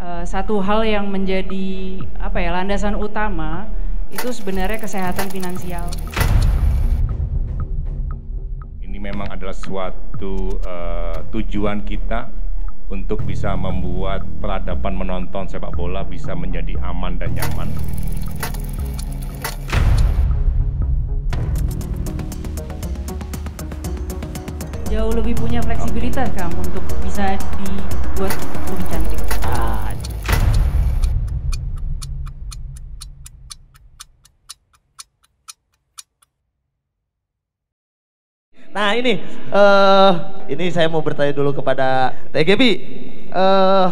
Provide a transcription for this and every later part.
uh, satu hal yang menjadi apa ya landasan utama itu sebenarnya kesehatan finansial. Ini memang adalah suatu uh, tujuan kita untuk bisa membuat peradaban menonton sepak bola bisa menjadi aman dan nyaman. Jauh lebih punya fleksibilitas kamu untuk bisa dibuat lebih cantik. Ah. Nah ini, uh, ini saya mau bertanya dulu kepada TGB. Uh, eh,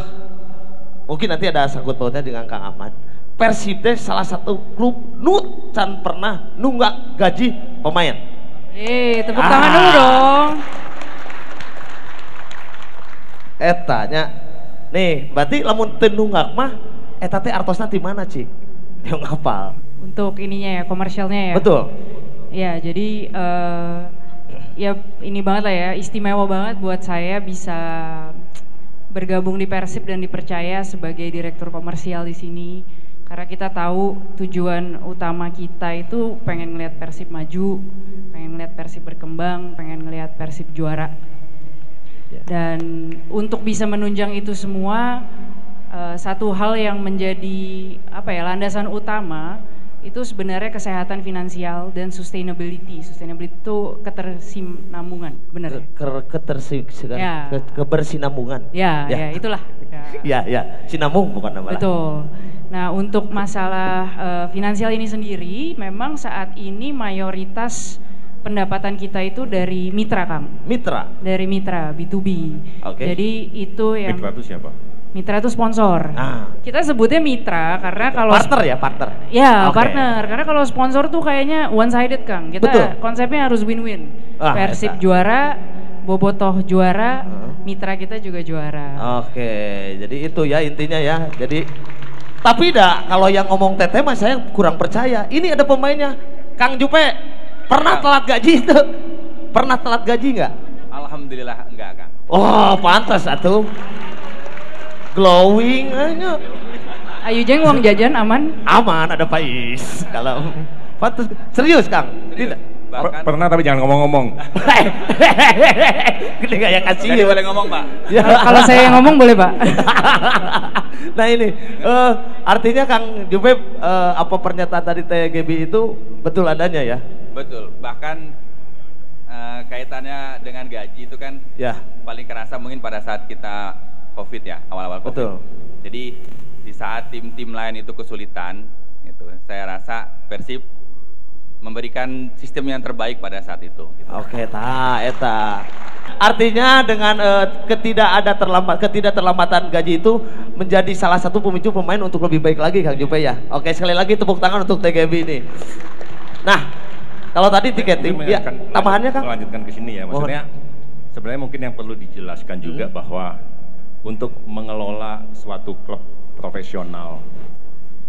mungkin nanti ada sangkut pautnya dengan Kang Ahmad. Persib teh salah satu klub nut can pernah nunggak gaji pemain. Eh, tepuk ah. tangan dulu dong. Etanya, nih, berarti lamun tenunggak mah, eta teh artosnya di mana cik? Yang ngapal. Untuk ininya ya, komersialnya ya. Betul. Ya, jadi uh, ya ini banget lah ya istimewa banget buat saya bisa bergabung di Persib dan dipercaya sebagai direktur komersial di sini karena kita tahu tujuan utama kita itu pengen ngelihat Persib maju, pengen ngelihat Persib berkembang, pengen ngelihat Persib juara. Ya. Dan untuk bisa menunjang itu semua uh, satu hal yang menjadi apa ya landasan utama itu sebenarnya kesehatan finansial dan sustainability. Sustainability itu ketersinambungan, benar ya? Ke, ketersi, ya. ke, kebersinambungan. Ya, ya, ya itulah. Ya, ya, sinambung bukan nama. Betul. Nah, untuk masalah uh, finansial ini sendiri, memang saat ini mayoritas pendapatan kita itu dari mitra, Kang. Mitra. Dari mitra B2B. Oke. Okay. Jadi itu yang Mitra itu siapa? Mitra itu sponsor. Nah. Kita sebutnya mitra karena kalau partner ya partner. Ya okay. partner karena kalau sponsor tuh kayaknya one sided kang. Kita Betul. konsepnya harus win-win. Ah, Persib juara, Bobotoh juara, uh. mitra kita juga juara. Oke, jadi itu ya intinya ya. Jadi tapi dah kalau yang ngomong teteh mah saya kurang percaya. Ini ada pemainnya, Kang Jupe. Pernah telat gaji itu? Pernah telat gaji nggak? Alhamdulillah enggak, Kang. Oh, pantas atuh glowing aja. Ayo jeng uang jajan aman? Aman ada Pais. Kalau Pantes serius Kang? Tidak. Bahkan... Pernah tapi jangan ngomong-ngomong. Gede gak yang kasih. Jadi boleh ngomong Pak. Ya. Kalau saya yang ngomong boleh Pak. nah ini uh, artinya Kang Jupe uh, apa pernyataan tadi TGB itu betul adanya ya? Betul. Bahkan uh, kaitannya dengan gaji itu kan ya. paling kerasa mungkin pada saat kita COVID ya, awal-awal COVID. Betul. Jadi di saat tim-tim lain itu kesulitan, itu saya rasa Persib memberikan sistem yang terbaik pada saat itu. Gitu. Oke, ta, eta. Artinya dengan uh, ketidak ada terlambat ketidak terlambatan gaji itu menjadi salah satu pemicu pemain untuk lebih baik lagi Kang Jupe ya. Oke, sekali lagi tepuk tangan untuk TGB ini. Nah, kalau tadi tiket ya, tambahannya Kang? Melanjutkan ke sini ya, maksudnya oh. sebenarnya mungkin yang perlu dijelaskan juga hmm. bahwa untuk mengelola suatu klub profesional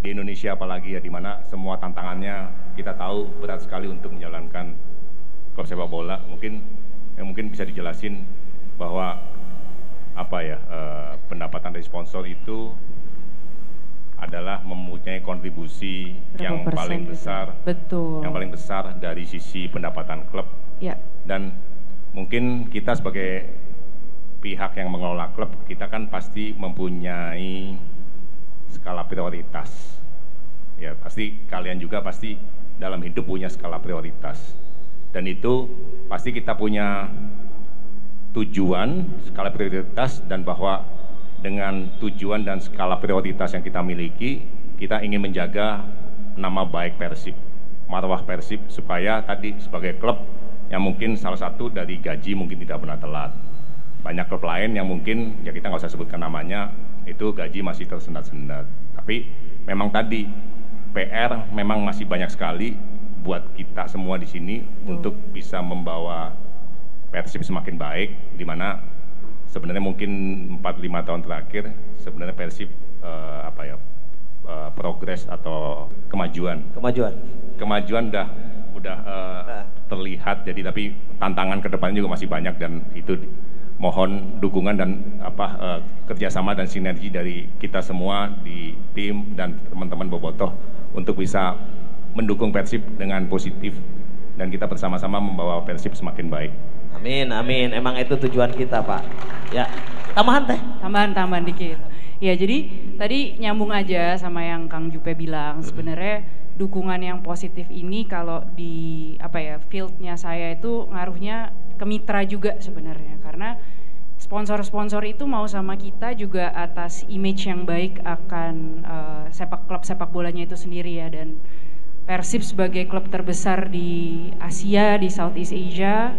di Indonesia apalagi ya di mana semua tantangannya kita tahu berat sekali untuk menjalankan klub sepak bola mungkin yang mungkin bisa dijelasin bahwa apa ya eh, pendapatan dari sponsor itu adalah mempunyai kontribusi Berapa yang paling gitu? besar betul yang paling besar dari sisi pendapatan klub ya. dan mungkin kita sebagai pihak yang mengelola klub kita kan pasti mempunyai skala prioritas. Ya pasti kalian juga pasti dalam hidup punya skala prioritas. Dan itu pasti kita punya tujuan skala prioritas dan bahwa dengan tujuan dan skala prioritas yang kita miliki kita ingin menjaga nama baik Persib marwah Persib supaya tadi sebagai klub yang mungkin salah satu dari gaji mungkin tidak pernah telat banyak klub lain yang mungkin ya kita nggak usah sebutkan namanya itu gaji masih tersendat-sendat. Tapi memang tadi PR memang masih banyak sekali buat kita semua di sini untuk bisa membawa Persib semakin baik di mana sebenarnya mungkin 4-5 tahun terakhir sebenarnya Persib uh, apa ya uh, progres atau kemajuan. Kemajuan. Kemajuan udah udah uh, nah. terlihat jadi tapi tantangan ke depannya juga masih banyak dan itu mohon dukungan dan apa uh, kerjasama dan sinergi dari kita semua di tim dan teman-teman Bobotoh untuk bisa mendukung Persib dengan positif dan kita bersama-sama membawa Persib semakin baik. Amin, amin. Emang itu tujuan kita, Pak. Ya, tambahan teh. Tambahan, tambahan dikit. Ya, jadi tadi nyambung aja sama yang Kang Jupe bilang. Sebenarnya dukungan yang positif ini kalau di apa ya fieldnya saya itu ngaruhnya ke mitra juga sebenarnya karena sponsor-sponsor itu mau sama kita juga atas image yang baik akan uh, sepak klub sepak bolanya itu sendiri ya dan Persib sebagai klub terbesar di Asia di Southeast Asia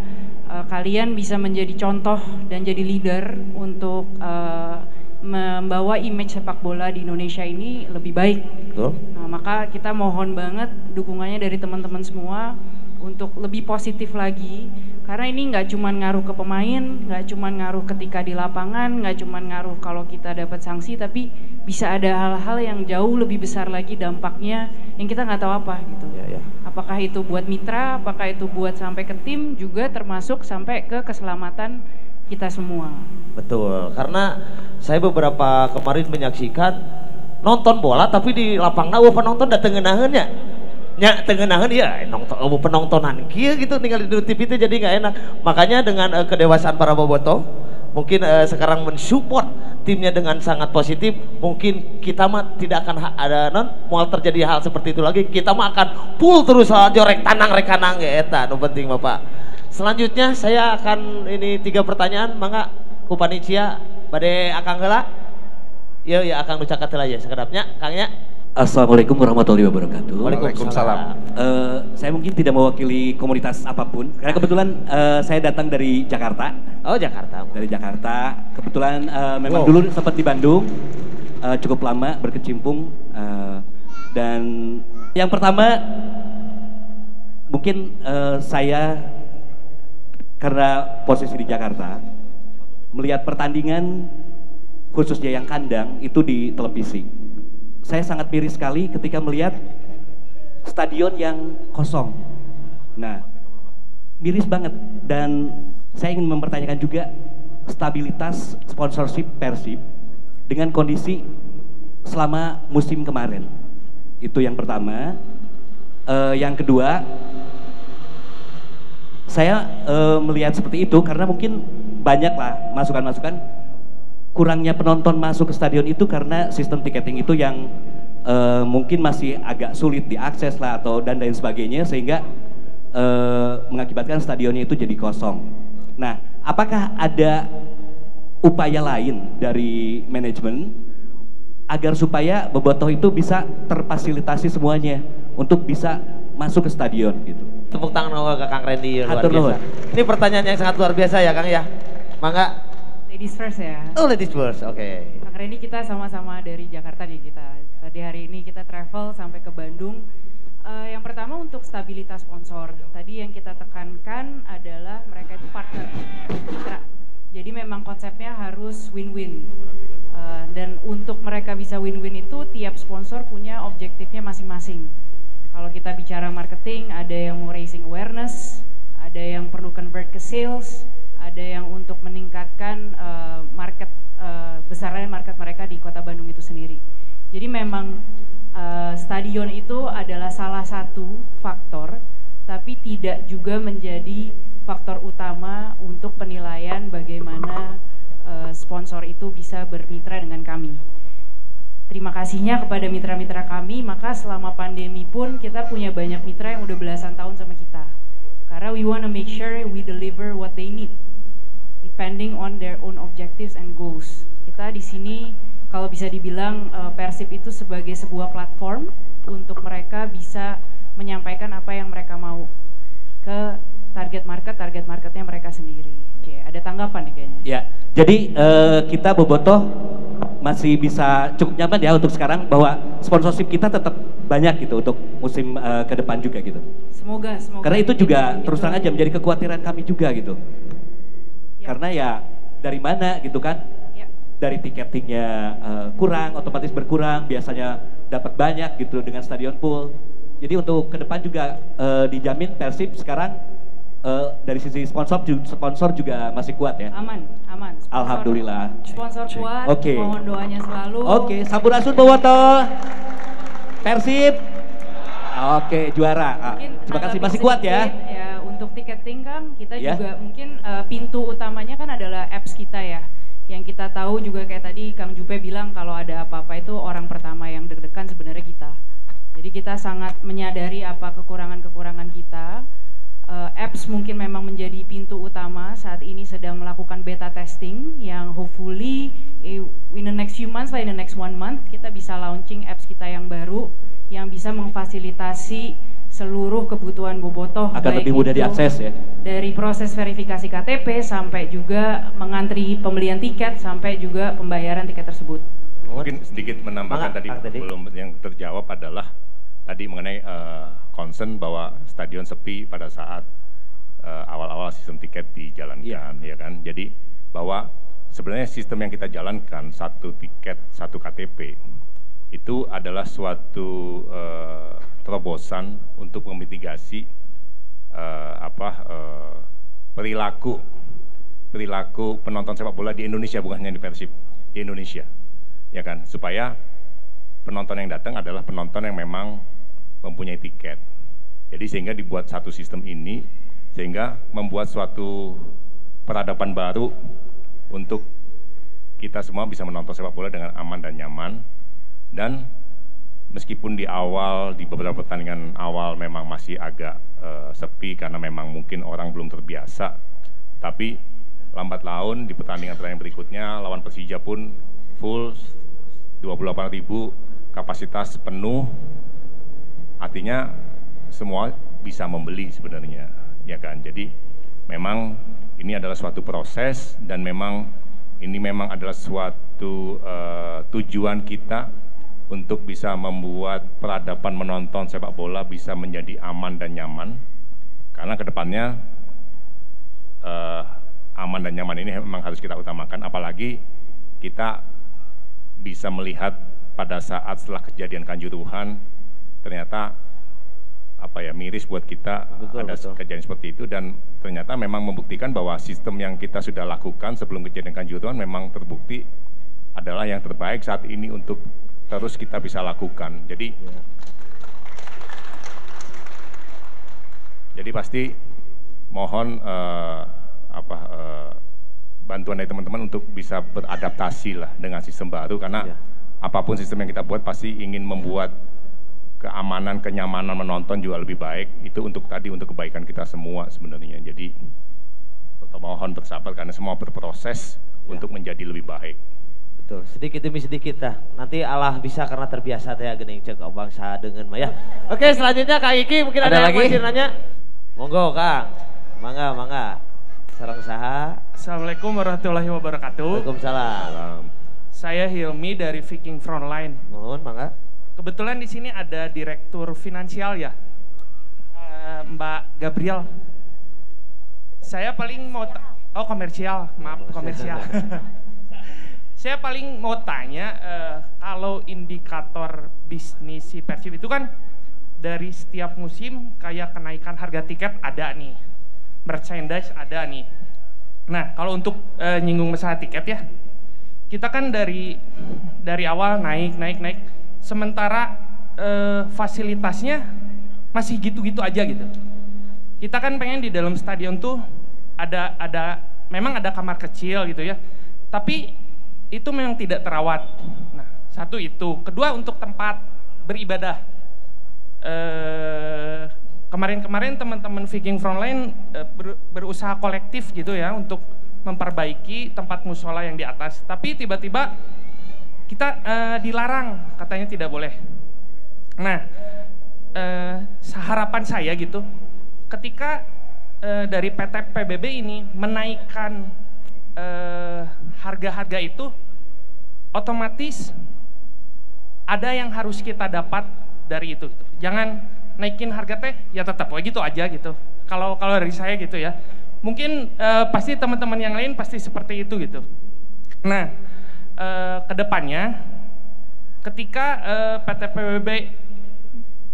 uh, kalian bisa menjadi contoh dan jadi leader untuk uh, membawa image sepak bola di Indonesia ini lebih baik. Betul. Nah, maka kita mohon banget dukungannya dari teman-teman semua untuk lebih positif lagi karena ini nggak cuma ngaruh ke pemain, nggak cuma ngaruh ketika di lapangan, nggak cuma ngaruh kalau kita dapat sanksi, tapi bisa ada hal-hal yang jauh lebih besar lagi dampaknya yang kita nggak tahu apa gitu. Ya, ya. Apakah itu buat mitra, apakah itu buat sampai ke tim juga termasuk sampai ke keselamatan kita semua. Betul, karena saya beberapa kemarin menyaksikan nonton bola tapi di lapangan oh penonton datang ya nya tengenahan ya nonton oh, penontonan kia gitu tinggal di TV itu jadi nggak enak. Makanya dengan uh, kedewasaan para boboto mungkin uh, sekarang mensupport timnya dengan sangat positif mungkin kita mah tidak akan ada non mau terjadi hal seperti itu lagi. Kita mah akan full terus soal jorek tanang rekanang ya eta no penting bapak. Selanjutnya saya akan ini tiga pertanyaan. Mangga ku panitia bade akang heula? Ya ya akang nu cakat ya sekedapnya. Kangnya Assalamualaikum warahmatullahi wabarakatuh. Waalaikumsalam. Uh, saya mungkin tidak mewakili komunitas apa pun, karena kebetulan uh, saya datang dari Jakarta. Oh Jakarta. Dari Jakarta. Kebetulan uh, memang wow. dulu sempat di Bandung, uh, cukup lama berkecimpung. Uh, dan yang pertama, mungkin uh, saya karena posisi di Jakarta, melihat pertandingan khususnya yang kandang itu di televisi saya sangat miris sekali ketika melihat stadion yang kosong. Nah, miris banget dan saya ingin mempertanyakan juga stabilitas sponsorship Persib dengan kondisi selama musim kemarin. Itu yang pertama. Uh, yang kedua, saya uh, melihat seperti itu karena mungkin banyaklah masukan-masukan kurangnya penonton masuk ke stadion itu karena sistem tiketing itu yang uh, mungkin masih agak sulit diakses lah atau dan lain sebagainya sehingga uh, mengakibatkan stadionnya itu jadi kosong. Nah, apakah ada upaya lain dari manajemen agar supaya Bobotoh itu bisa terfasilitasi semuanya untuk bisa masuk ke stadion gitu. Tepuk tangan ke Kang Randy luar biasa. Ini pertanyaan yang sangat luar biasa ya Kang ya. Mangga Ladies first ya. Oh ladies first, oke. Okay. Kang Reni kita sama-sama dari Jakarta nih kita. Tadi hari ini kita travel sampai ke Bandung. Uh, yang pertama untuk stabilitas sponsor. Tadi yang kita tekankan adalah mereka itu partner, mitra. Jadi memang konsepnya harus win-win. Uh, dan untuk mereka bisa win-win itu tiap sponsor punya objektifnya masing-masing. Kalau kita bicara marketing, ada yang mau raising awareness, ada yang perlu convert ke sales, ada yang untuk meningkatkan uh, market uh, besarnya market mereka di kota Bandung itu sendiri. Jadi memang uh, stadion itu adalah salah satu faktor, tapi tidak juga menjadi faktor utama untuk penilaian bagaimana uh, sponsor itu bisa bermitra dengan kami. Terima kasihnya kepada mitra-mitra kami, maka selama pandemi pun kita punya banyak mitra yang udah belasan tahun sama kita. Karena we want to make sure we deliver what they need depending on their own objectives and goals. Kita di sini kalau bisa dibilang uh, Persib itu sebagai sebuah platform untuk mereka bisa menyampaikan apa yang mereka mau ke target market, target marketnya mereka sendiri. Oke, ada tanggapan nih kayaknya. Ya, jadi uh, kita Bobotoh masih bisa cukup nyaman ya untuk sekarang bahwa sponsorship kita tetap banyak gitu untuk musim uh, ke depan juga gitu. Semoga, semoga. Karena itu juga terus terang aja menjadi kekhawatiran kami juga gitu karena ya dari mana gitu kan ya. dari tiketingnya uh, kurang otomatis berkurang biasanya dapat banyak gitu dengan stadion full jadi untuk ke depan juga uh, dijamin Persib sekarang uh, dari sisi sponsor sponsor juga masih kuat ya? Aman, aman. Sponsor, Alhamdulillah. Sponsor kuat. Oke. Okay. Mohon doanya selalu. Oke, okay. Sampurasun Bowoto. Persib. Oke, okay, juara. Ah, terima kasih masih kuat ya. Ya, untuk tiketing Kang, kita yeah. juga mungkin uh, pintu utamanya kan adalah apps kita ya. Yang kita tahu juga kayak tadi Kang Jupe bilang kalau ada apa-apa itu orang pertama yang deg-degan sebenarnya kita. Jadi kita sangat menyadari apa kekurangan-kekurangan kita uh, apps mungkin memang menjadi pintu utama saat ini sedang melakukan beta testing yang hopefully in the next few months in the next one month kita bisa launching apps kita yang baru yang bisa memfasilitasi seluruh kebutuhan bobotoh agar lebih mudah diakses ya dari proses verifikasi KTP sampai juga mengantri pembelian tiket sampai juga pembayaran tiket tersebut mungkin sedikit menambahkan tadi, tadi belum yang terjawab adalah tadi mengenai uh, concern bahwa stadion sepi pada saat uh, awal-awal sistem tiket dijalankan, yeah. ya kan? Jadi bahwa sebenarnya sistem yang kita jalankan satu tiket satu KTP itu adalah suatu uh, terobosan untuk memitigasi uh, apa uh, perilaku perilaku penonton sepak bola di Indonesia bukan hanya di Persib di Indonesia. Ya kan? Supaya penonton yang datang adalah penonton yang memang mempunyai tiket. Jadi sehingga dibuat satu sistem ini sehingga membuat suatu peradaban baru untuk kita semua bisa menonton sepak bola dengan aman dan nyaman. Dan meskipun di awal di beberapa pertandingan awal memang masih agak uh, sepi karena memang mungkin orang belum terbiasa tapi lambat laun di pertandingan-pertandingan berikutnya lawan Persija pun full 28.000 kapasitas penuh. Artinya semua bisa membeli sebenarnya ya kan? Jadi memang ini adalah suatu proses dan memang ini memang adalah suatu uh, tujuan kita untuk bisa membuat peradaban menonton sepak bola bisa menjadi aman dan nyaman. Karena ke depannya uh, aman dan nyaman ini memang harus kita utamakan. Apalagi kita bisa melihat pada saat setelah kejadian kanjuruhan ternyata apa ya miris buat kita betul, ada betul. kejadian seperti itu. Dan ternyata memang membuktikan bahwa sistem yang kita sudah lakukan sebelum kejadian kanjuruhan memang terbukti adalah yang terbaik saat ini untuk terus kita bisa lakukan. Jadi ya. jadi pasti mohon uh, apa uh, bantuan dari teman-teman untuk bisa beradaptasi lah dengan sistem baru karena ya. apa pun sistem yang kita buat pasti ingin membuat keamanan, kenyamanan menonton juga lebih baik. Itu untuk tadi untuk kebaikan kita semua sebenarnya. Jadi mohon bersabar karena semua berproses ya. untuk menjadi lebih baik. Betul, sedikit demi sedikit dah. Nanti Allah bisa karena terbiasa teh gini cek bangsa dengan Maya. Oke, selanjutnya Kak Iki mungkin ada, ada yang masih nanya. Monggo Kang. Mangga, mangga. Sarang saha. Assalamualaikum warahmatullahi wabarakatuh. Waalaikumsalam. Saya Hilmi dari Viking Frontline. Mohon, mangga kebetulan di sini ada direktur finansial ya, uh, Mbak Gabriel. Saya paling mau oh komersial, maaf komersial. Saya paling mau tanya uh, kalau indikator bisnis si Persib itu kan dari setiap musim kayak kenaikan harga tiket ada nih, merchandise ada nih. Nah kalau untuk uh, nyinggung masalah tiket ya, kita kan dari dari awal naik naik naik sementara eh, fasilitasnya masih gitu-gitu aja gitu. Kita kan pengen di dalam stadion tuh ada ada memang ada kamar kecil gitu ya. Tapi itu memang tidak terawat. Nah, satu itu. Kedua untuk tempat beribadah. Eh, kemarin-kemarin teman-teman Viking Frontline eh, ber, berusaha kolektif gitu ya untuk memperbaiki tempat musola yang di atas. Tapi tiba-tiba kita uh, dilarang katanya tidak boleh. Nah, uh, harapan saya gitu, ketika dari PT PBB ini menaikkan harga-harga itu, otomatis ada yang harus kita dapat dari itu. Gitu. Jangan naikin harga teh, ya tetap gitu aja gitu. Kalau kalau dari saya gitu ya, mungkin uh, pasti teman-teman yang lain pasti seperti itu gitu. Nah, uh, ke depannya ketika uh, PT PBB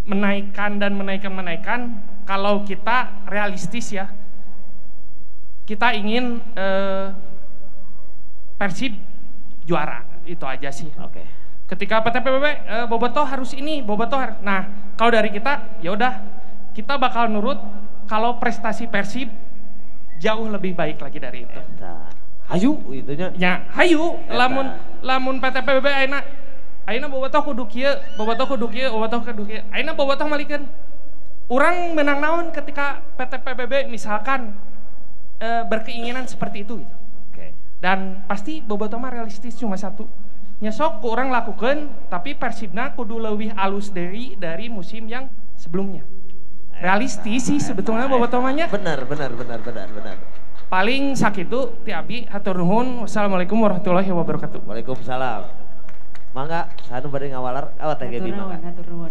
menaikkan dan menaikkan menaikkan kalau kita realistis ya kita ingin uh, Persib juara itu aja sih. Oke. Okay. Ketika PTPBB uh, eh, Boboto harus ini, Boboto harus. Nah, kalau dari kita ya udah kita bakal nurut kalau prestasi Persib jauh lebih baik lagi dari itu. Eta. Hayu itunya. Ya, hayu Eta. lamun lamun PTPBB ayeuna ayeuna Boboto kudu kieu, Boboto kudu kieu, Boboto kudu kieu. Ayeuna Boboto malikeun. Urang menang naon ketika PTPBB misalkan e, berkeinginan seperti itu gitu. Dan pasti Boboto mah realistis cuma satu. Nyesok orang lakukan, tapi Persibna kudu lebih alus dari dari musim yang sebelumnya. Realistis sih sebetulnya Boboto mahnya. Benar, benar, benar, benar, benar. Paling sakit itu ti abi hatur nuhun. Wassalamualaikum warahmatullahi wabarakatuh. Waalaikumsalam. Mangga, sanu bade ngawalar awat teh Gebi mangga. Hatur nuhun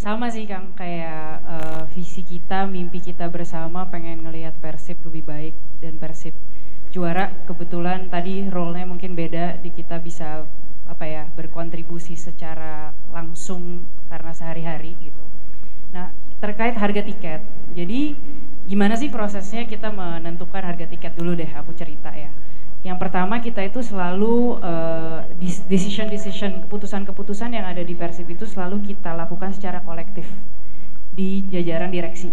sama sih Kang kayak uh, visi kita mimpi kita bersama pengen ngelihat Persib lebih baik dan Persib juara kebetulan tadi role-nya mungkin beda di kita bisa apa ya berkontribusi secara langsung karena sehari-hari gitu nah terkait harga tiket jadi gimana sih prosesnya kita menentukan harga tiket dulu deh aku cerita ya yang pertama kita itu selalu uh, decision decision keputusan-keputusan yang ada di Persib itu selalu kita lakukan secara kolektif di jajaran direksi.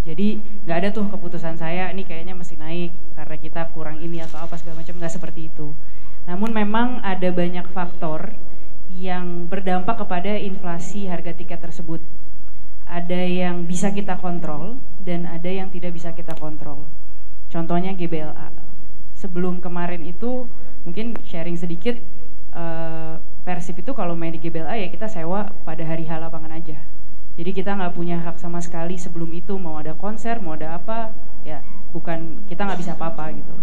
Jadi nggak ada tuh keputusan saya ini kayaknya mesti naik karena kita kurang ini atau apa segala macam nggak seperti itu. Namun memang ada banyak faktor yang berdampak kepada inflasi harga tiket tersebut. Ada yang bisa kita kontrol dan ada yang tidak bisa kita kontrol. Contohnya GBLA sebelum kemarin itu mungkin sharing sedikit uh, Persib itu kalau main di GBLA ya kita sewa pada hari hal lapangan aja. Jadi kita nggak punya hak sama sekali sebelum itu mau ada konser mau ada apa ya bukan kita nggak bisa apa-apa gitu.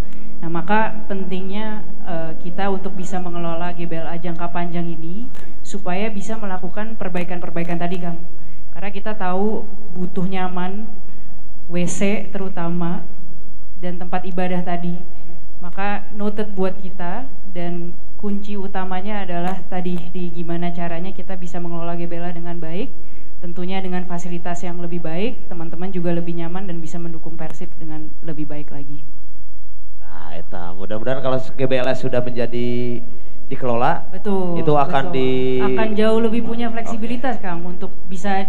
Nah maka pentingnya uh, kita untuk bisa mengelola GBLA jangka panjang ini supaya bisa melakukan perbaikan-perbaikan tadi Kang. Karena kita tahu butuh nyaman, WC terutama dan tempat ibadah tadi maka noted buat kita dan kunci utamanya adalah tadi di gimana caranya kita bisa mengelola Gebela dengan baik tentunya dengan fasilitas yang lebih baik teman-teman juga lebih nyaman dan bisa mendukung Persib dengan lebih baik lagi nah itu mudah-mudahan kalau Gebela sudah menjadi dikelola betul itu akan betul. di akan jauh lebih punya fleksibilitas okay. Kang untuk bisa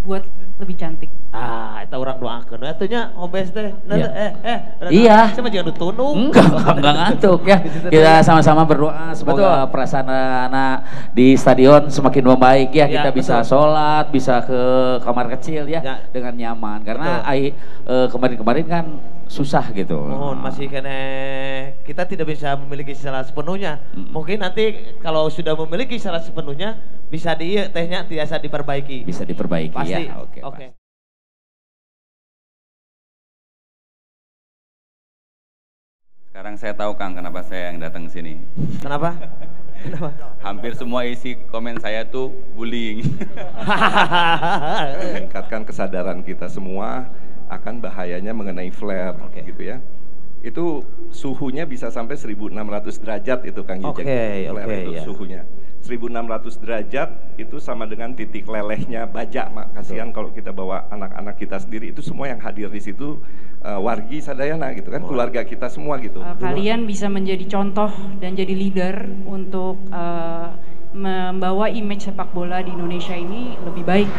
dibuat lebih cantik. Ah, itu orang doakan. Ya, nya home base teh. Iya. Eh, eh, iya. Sama jangan tunung. Enggak, enggak ngantuk ya. Kita sama-sama berdoa semoga betul. perasaan anak di stadion semakin membaik ya. ya kita bisa sholat, bisa ke kamar kecil ya, ya. dengan nyaman. Karena ai eh, kemarin-kemarin kan susah gitu. Mohon masih kene kita tidak bisa memiliki secara sepenuhnya. Hmm. Mungkin nanti kalau sudah memiliki secara sepenuhnya bisa di tehnya biasa diperbaiki. Bisa diperbaiki Pasti. Ya. Oke. Okay, okay. Sekarang saya tahu Kang kenapa saya yang datang ke sini. Kenapa? Kenapa? Hampir semua isi komen saya tuh bullying. Meningkatkan kesadaran kita semua akan bahayanya mengenai flare okay. gitu ya. Itu suhunya bisa sampai 1600 derajat itu Kang Oke, okay, flare okay, itu yeah. suhunya. 1600 derajat itu sama dengan titik lelehnya bajak mak. Kasihan kalau kita bawa anak-anak kita sendiri. Itu semua yang hadir di situ uh, wargi sadayana gitu kan oh. keluarga kita semua gitu. Uh, kalian bisa menjadi contoh dan jadi leader untuk uh, membawa image sepak bola di Indonesia ini lebih baik